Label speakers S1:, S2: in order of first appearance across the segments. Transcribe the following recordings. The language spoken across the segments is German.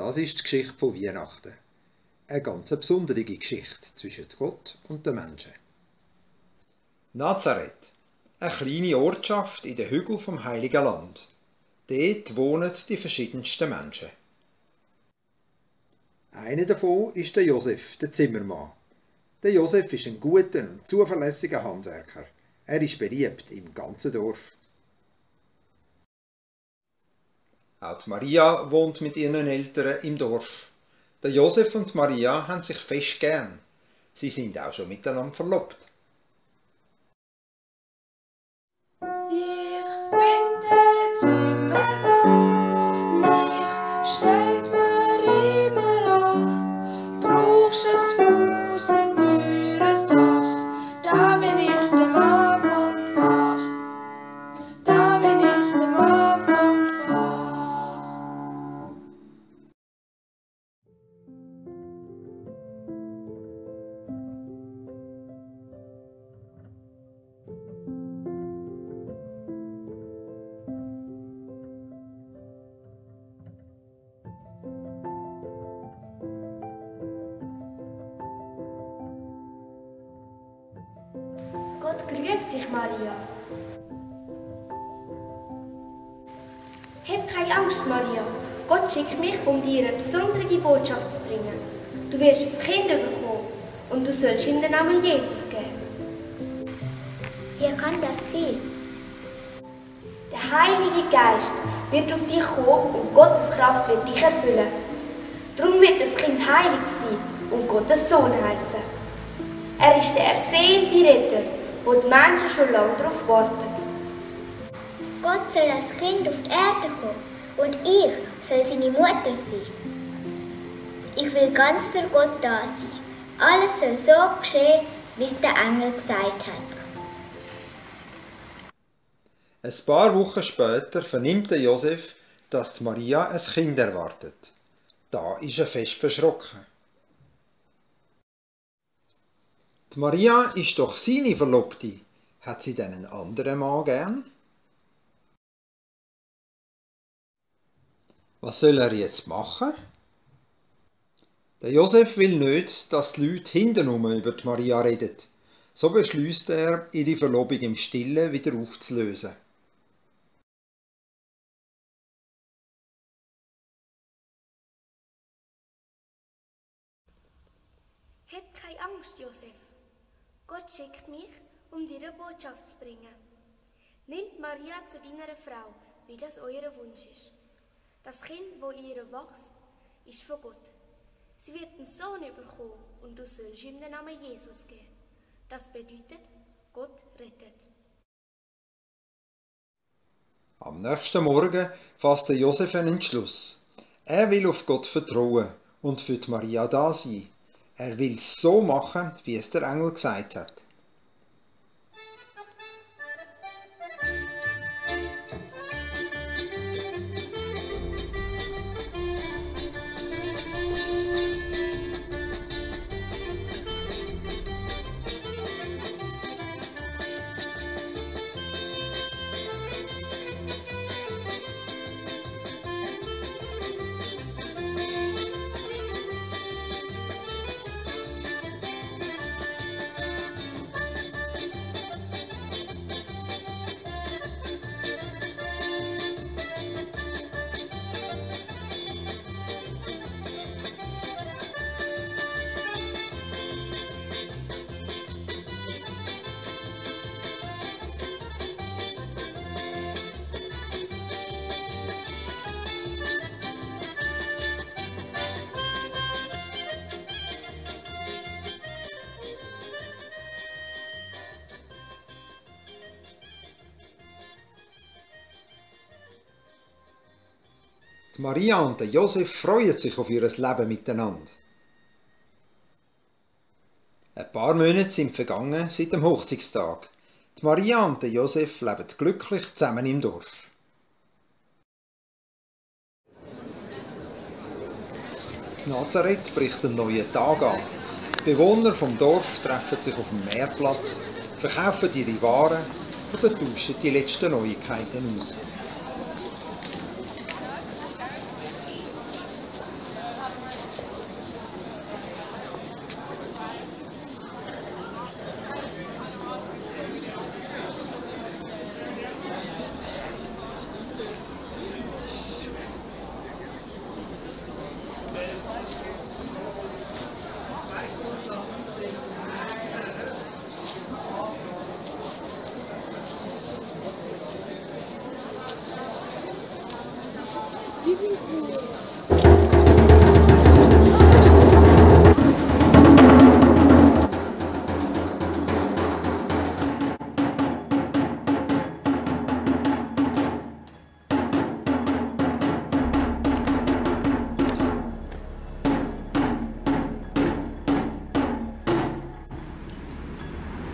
S1: Das ist die Geschichte von Weihnachten. Eine ganz besondere Geschichte zwischen Gott und den Menschen. Nazareth, eine kleine Ortschaft in den Hügeln vom Heiligen Land. Dort wohnen die verschiedensten Menschen. Einer davon ist der Josef, der Zimmermann. Der Josef ist ein guter und zuverlässiger Handwerker. Er ist beliebt im ganzen Dorf. Auch Maria wohnt mit ihren Eltern im Dorf. Der Josef und Maria haben sich fest gern. Sie sind auch schon miteinander verlobt.
S2: Gott grüßt dich, Maria. Hab keine Angst, Maria. Gott schickt mich, um dir eine besondere Botschaft zu bringen. Du wirst ein Kind bekommen und du sollst ihm den Namen Jesus geben.
S3: Wie kann das sein?
S2: Der Heilige Geist wird auf dich kommen und Gottes Kraft wird dich erfüllen. Darum wird das Kind heilig sein und Gottes Sohn heißen. Er ist der ersehnte Retter, wo die Menschen schon lange darauf warten.
S3: Gott soll als Kind auf die Erde kommen und ich soll seine Mutter sein. Ich will ganz für Gott da sein. Alles soll so geschehen, wie es der Engel gesagt hat.
S1: Ein paar Wochen später vernimmt der Josef, dass Maria ein Kind erwartet. Da ist er fest verschrocken. Die Maria ist doch seine Verlobte. Hat sie denn einen anderen Mann gern? Was soll er jetzt machen? Der Josef will nicht, dass die Leute hintenrum über die Maria reden. So beschließt er, ihre Verlobung im Stillen wieder aufzulösen.
S2: Hab keine Angst, Josef. Gott schickt mich, um dir eine Botschaft zu bringen. Nimmt Maria zu deiner Frau, wie das euer Wunsch ist. Das Kind, wo ihr wächst, ist von Gott. Sie wird einen Sohn bekommen und du sollst ihm den Namen Jesus geben. Das bedeutet, Gott rettet. Am nächsten Morgen fasst der Josef einen Entschluss. Er will auf Gott vertrauen und für Maria da sein. Er will so machen, wie es der Engel gesagt hat. Maria und der Josef freuen sich auf ihr Leben miteinander. Ein paar Monate sind vergangen seit dem Hochzeitstag. Die Maria und der Josef leben glücklich zusammen im Dorf. In Nazareth bricht ein neuer Tag an. Die Bewohner vom Dorf treffen sich auf dem Meerplatz, verkaufen ihre Waren oder tauschen die letzten Neuigkeiten aus.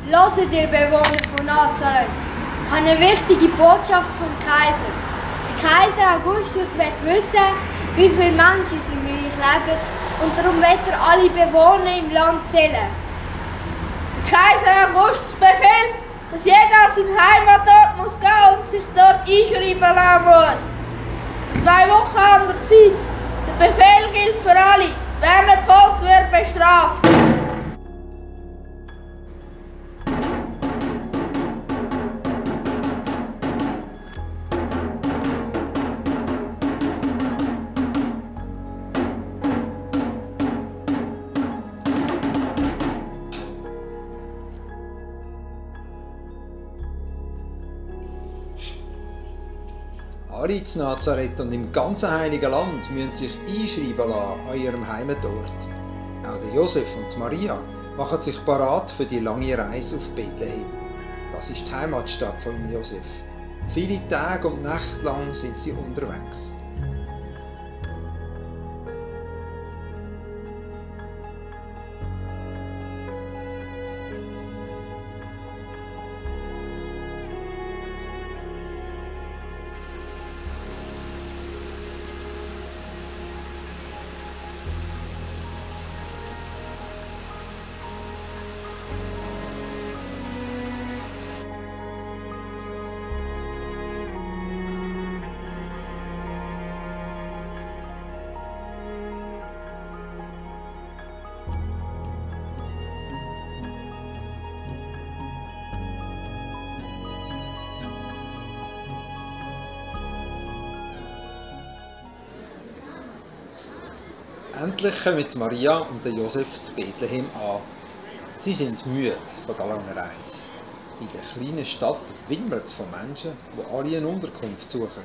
S4: Hört ihr Bewohner von Nazareth, ich habe eine wichtige Botschaft vom Kaiser. Der Kaiser Augustus wird wissen, wie viele Menschen in seinem Reich leben und darum wird er alle Bewohner im Land zählen. Der Kaiser Augustus befiehlt, dass jeder an seinen Heimatort muss gehen und sich dort einschreiben lassen muss. Zwei Wochen an der Zeit. Der Befehl gilt für alle. Wer nicht folgt, wird bestraft.
S1: Zu Nazareth und im ganzen Heiligen Land müssen sich einschreiben lassen an ihrem Heimatort. Auch der Josef und Maria machen sich parat für die lange Reise auf Bethlehem. Das ist die Heimatstadt von Josef. Viele Tage und Nächte lang sind sie unterwegs. Endlich kommen Maria und Josef zu Bethlehem an. Sie sind müde von der langen Reise. In der kleinen Stadt wimmelt es von Menschen, die alle eine Unterkunft suchen.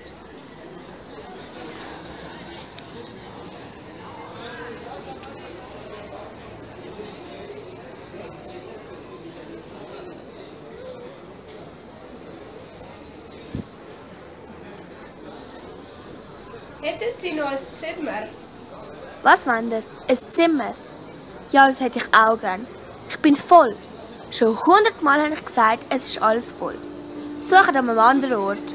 S5: Hätten Sie noch ein Zimmer?
S6: Was ihr? Ein Zimmer? Ja, das hätte ich auch gern. Ich bin voll. Schon hundertmal habe ich gesagt, es ist alles voll. Sucht an einem anderen Ort.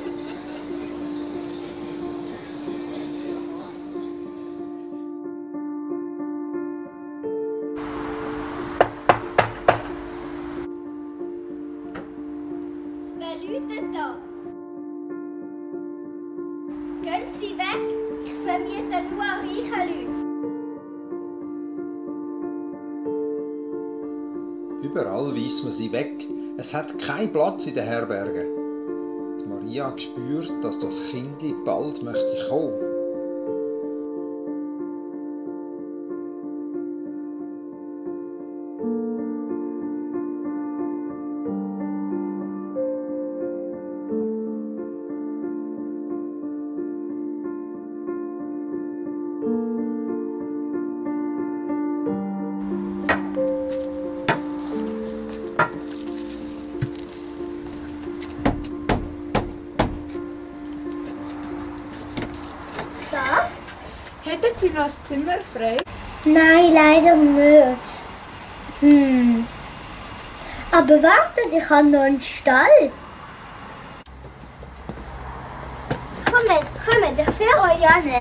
S1: Überall weist man sie weg. Es hat keinen Platz in den Herbergen. Die Maria spürt, dass das Kind bald möchte kommen.
S5: Noch ein Zimmer frei?
S3: Nein, leider nicht. Hm. Aber wartet, ich habe noch einen Stall. Kommt, kommt, ich führe euch an.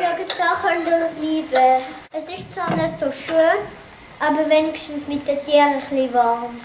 S3: Ja, da könnt ihr bleiben. Es ist zwar nicht so schön, aber wenigstens mit den Tieren ein bisschen warm.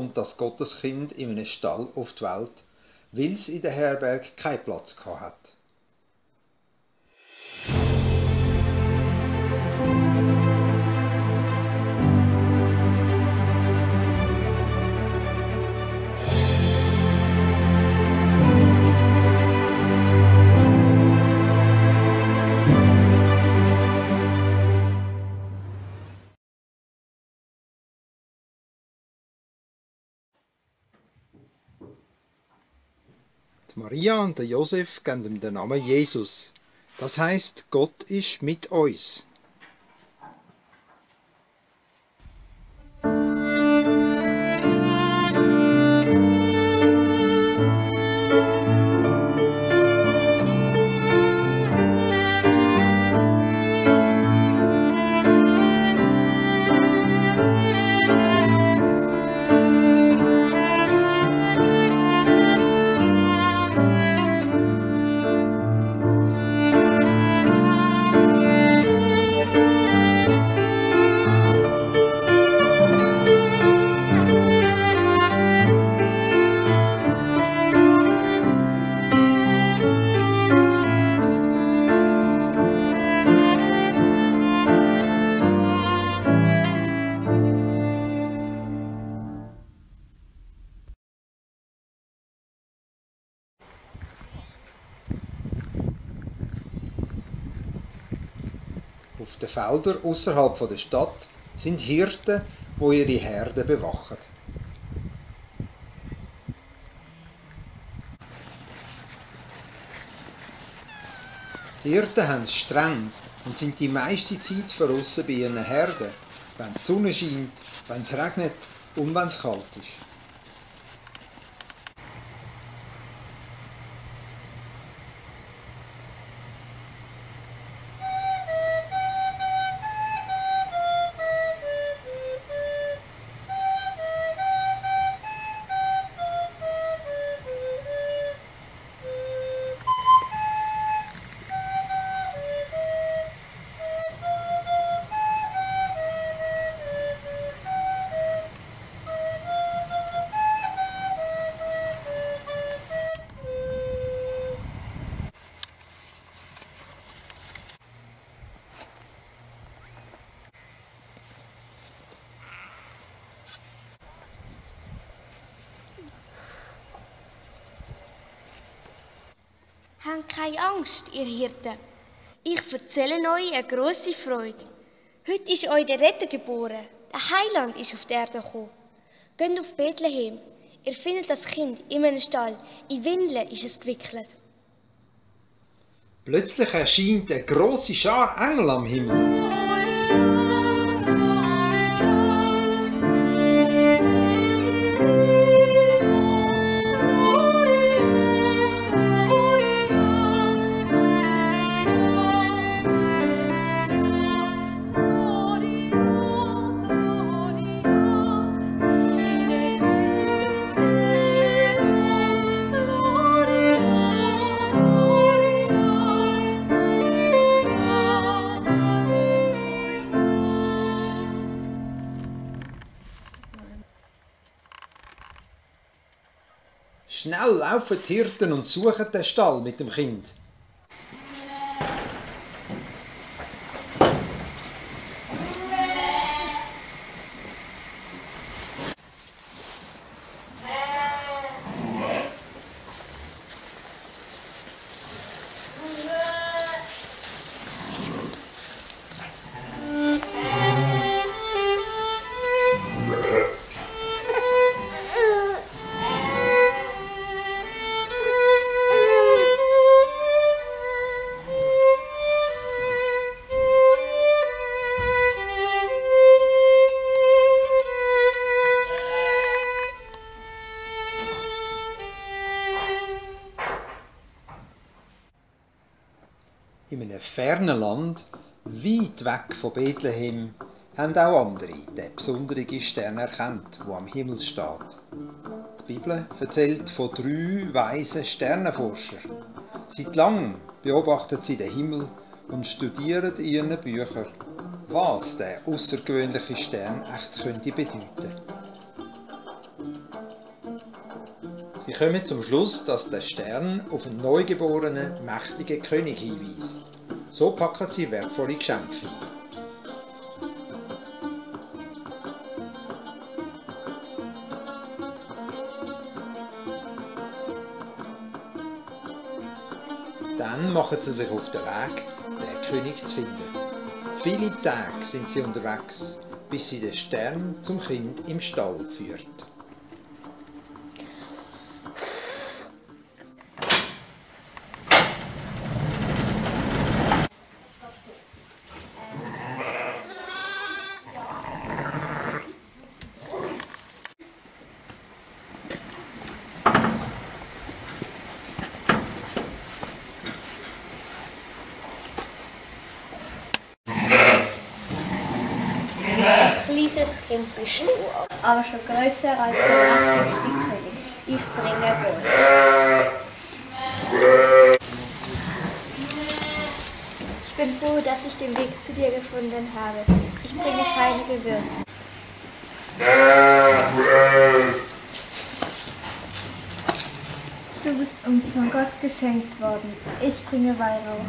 S1: Kommt das Gotteskind in einem Stall auf die Welt, weil es in der Herberge keinen Platz hat. Maria und der Josef geben ihm den Namen Jesus. Das heißt, Gott ist mit uns. Auf den Feldern außerhalb der Stadt sind Hirten, wo ihre Herde bewachen. Die Hirten haben es streng und sind die meiste Zeit draussen bei ihren Herden, wenn die Sonne scheint, wenn es regnet und wenn es kalt ist.
S2: Keine Angst, ihr Hirten. Ich erzähle euch eine grosse Freude. Heute ist euch der Retter geboren. Der Heiland ist auf die Erde gekommen. Geht auf Bethlehem. Ihr findet das Kind in einem Stall. In Windeln ist es gewickelt.
S1: Plötzlich erscheint eine grosse Schar Engel am Himmel. Schnell laufen die Hirten und suchen den Stall mit dem Kind. Fernen Land, weit weg von Bethlehem, haben auch andere den besonderen Stern erkannt, wo am Himmel steht. Die Bibel erzählt von drei weisen Sternenforschern. Seit langem beobachten sie den Himmel und studieren in ihren Büchern, was der außergewöhnliche Stern echt könnte bedeuten. Sie kommen zum Schluss, dass der Stern auf einen neugeborenen, mächtigen König hinweist. So packen sie wertvolle Geschenke ein. Dann machen sie sich auf den Weg, den König zu finden. Viele Tage sind sie unterwegs, bis sie den Stern zum Kind im Stall führt.
S3: Bist du.
S4: aber schon grösser als der mächtigste König. Ich bringe Gold.
S2: Ich bin froh, dass ich den Weg zu dir gefunden habe. Ich bringe feine Gewürze.
S5: Du bist uns von Gott geschenkt worden. Ich bringe Weihrauch.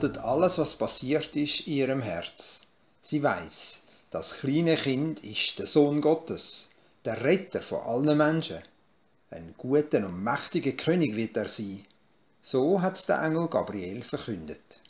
S1: Behaltet alles, was passiert ist, in ihrem Herz. Sie weiß, das kleine Kind ist der Sohn Gottes, der Retter von allen Menschen. Ein guter und mächtiger König wird er sein. So hat's der Engel Gabriel verkündet.